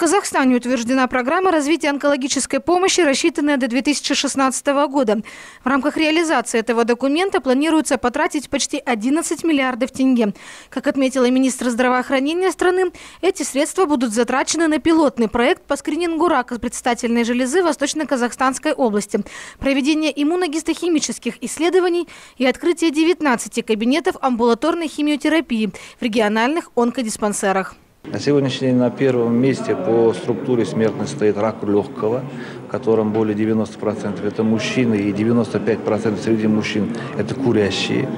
Казахстане утверждена программа развития онкологической помощи, рассчитанная до 2016 года. В рамках реализации этого документа планируется потратить почти 11 миллиардов тенге. Как отметила министр здравоохранения страны, эти средства будут затрачены на пилотный проект по скринингу рака предстательной железы Восточно-Казахстанской области, проведение иммуногистохимических исследований и открытие 19 кабинетов амбулаторной химиотерапии в региональных онкодиспансерах. На сегодняшний день на первом месте по структуре смертности стоит рак легкого, в котором более 90% это мужчины и 95% среди мужчин это курящие.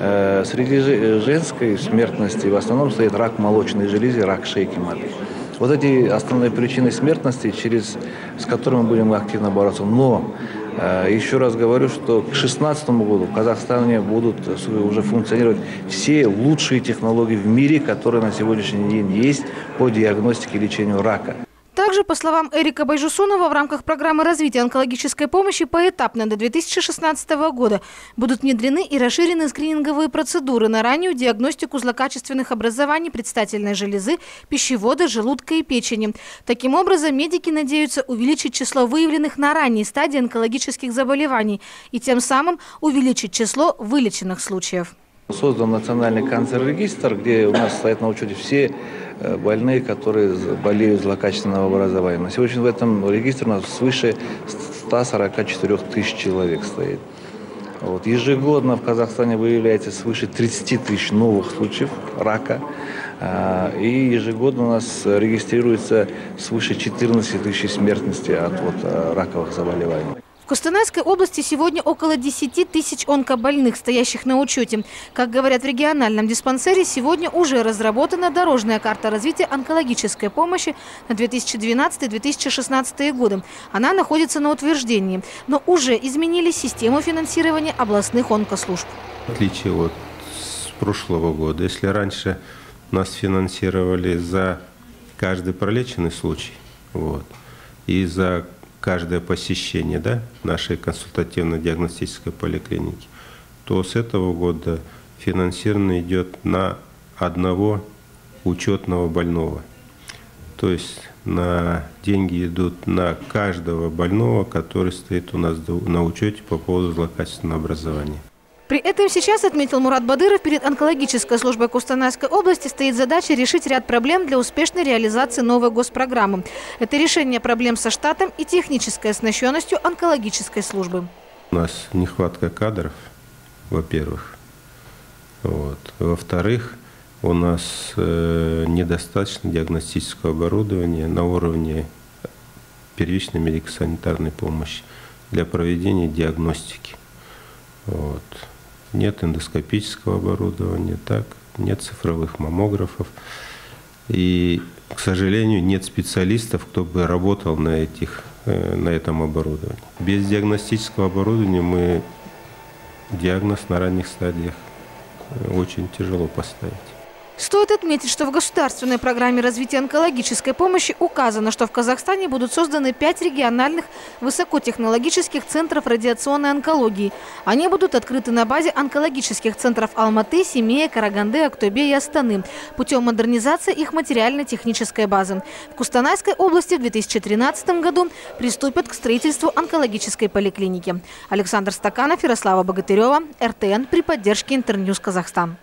Э, среди женской смертности в основном стоит рак молочной железы, рак шейки матки. Вот эти основные причины смертности, через, с которыми мы будем активно бороться. Но Э, еще раз говорю, что к 2016 году в Казахстане будут уже функционировать все лучшие технологии в мире, которые на сегодняшний день есть по диагностике и лечению рака. Также, по словам Эрика Байжусунова, в рамках программы развития онкологической помощи поэтапно до 2016 года будут внедрены и расширены скрининговые процедуры на раннюю диагностику злокачественных образований предстательной железы, пищевода, желудка и печени. Таким образом, медики надеются увеличить число выявленных на ранней стадии онкологических заболеваний и тем самым увеличить число вылеченных случаев. Создан национальный канцер-регистр, где у нас стоят на учете все э, больные, которые болеют злокачественного образования. На сегодня в этом регистре у нас свыше 144 тысяч человек стоит. Вот. Ежегодно в Казахстане выявляется свыше 30 тысяч новых случаев рака. А, и ежегодно у нас регистрируется свыше 14 тысяч смертности от вот, э, раковых заболеваний. Костанайской области сегодня около 10 тысяч онкобольных, стоящих на учете. Как говорят в региональном диспансере, сегодня уже разработана дорожная карта развития онкологической помощи на 2012-2016 годы. Она находится на утверждении, но уже изменили систему финансирования областных онкослужб. В отличие от прошлого года, если раньше нас финансировали за каждый пролеченный случай, вот, и за каждое посещение да, нашей консультативно-диагностической поликлиники, то с этого года финансирование идет на одного учетного больного. То есть на деньги идут на каждого больного, который стоит у нас на учете по поводу злокачественного образования. При этом сейчас, отметил Мурат Бадыров, перед онкологической службой Кустанайской области стоит задача решить ряд проблем для успешной реализации новой госпрограммы. Это решение проблем со штатом и технической оснащенностью онкологической службы. У нас нехватка кадров, во-первых. Во-вторых, у нас э, недостаточно диагностического оборудования на уровне первичной медико-санитарной помощи для проведения диагностики. Вот нет эндоскопического оборудования, так, нет цифровых маммографов. И, к сожалению, нет специалистов, кто бы работал на, этих, э, на этом оборудовании. Без диагностического оборудования мы диагноз на ранних стадиях э, очень тяжело поставить. Стоит отметить, что в государственной программе развития онкологической помощи указано, что в Казахстане будут созданы пять региональных высокотехнологических центров радиационной онкологии. Они будут открыты на базе онкологических центров Алматы, Семея, Караганды, Актобе и Астаны путем модернизации их материально-технической базы. В Кустанайской области в 2013 году приступят к строительству онкологической поликлиники. Александр Стаканов, Ярослава Богатырева, РТН при поддержке Интерньюз Казахстан.